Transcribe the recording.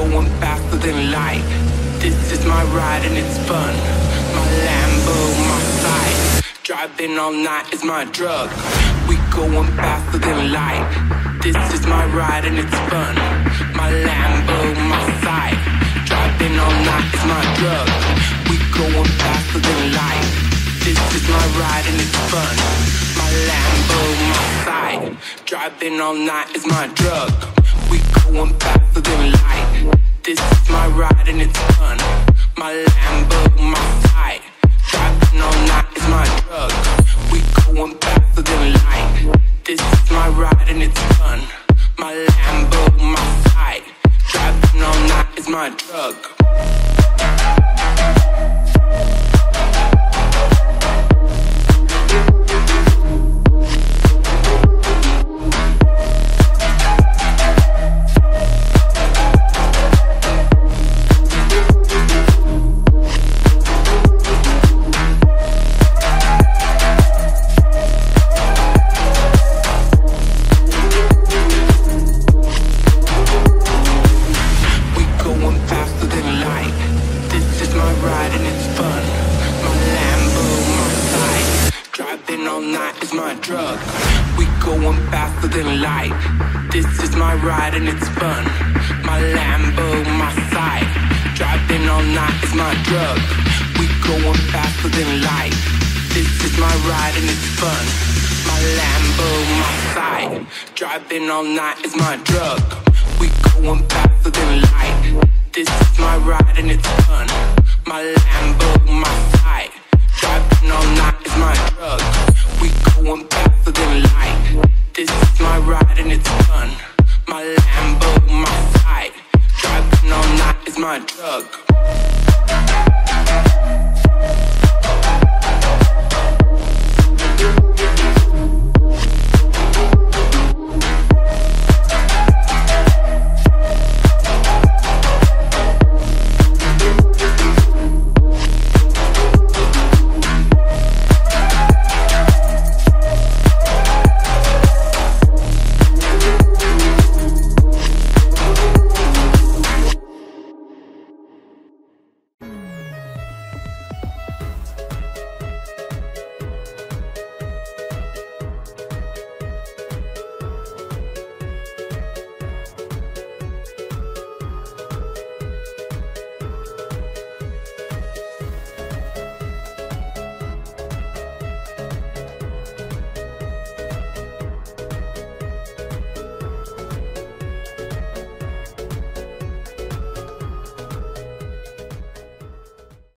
going faster than light. This is my ride and it's fun. My Lambo, my side. Driving all night is my drug. We going faster than light. This is my ride and it's fun. My Lambo, my side. Driving all night is my drug. We going faster than light. This is my ride and it's fun. My Lambo, my side. Driving all night is my drug. We going faster than light. This is my ride and it's fun. My Lambo, my side. Driving all night is my drug. We going faster than light. This is my ride and it's fun. My Lambo, my side. Driving all night is my drug. My drug. We going faster than light. This is my ride and it's fun. My Lambo, my side. Driving all night is my drug. We going faster than light. This is my ride and it's fun. My Lambo, my side. Driving all night is my drug. We going faster than light. This is my ride and it's fun. My Lambo, and it's fun. My Lambo, my side. Driving all night is my drug.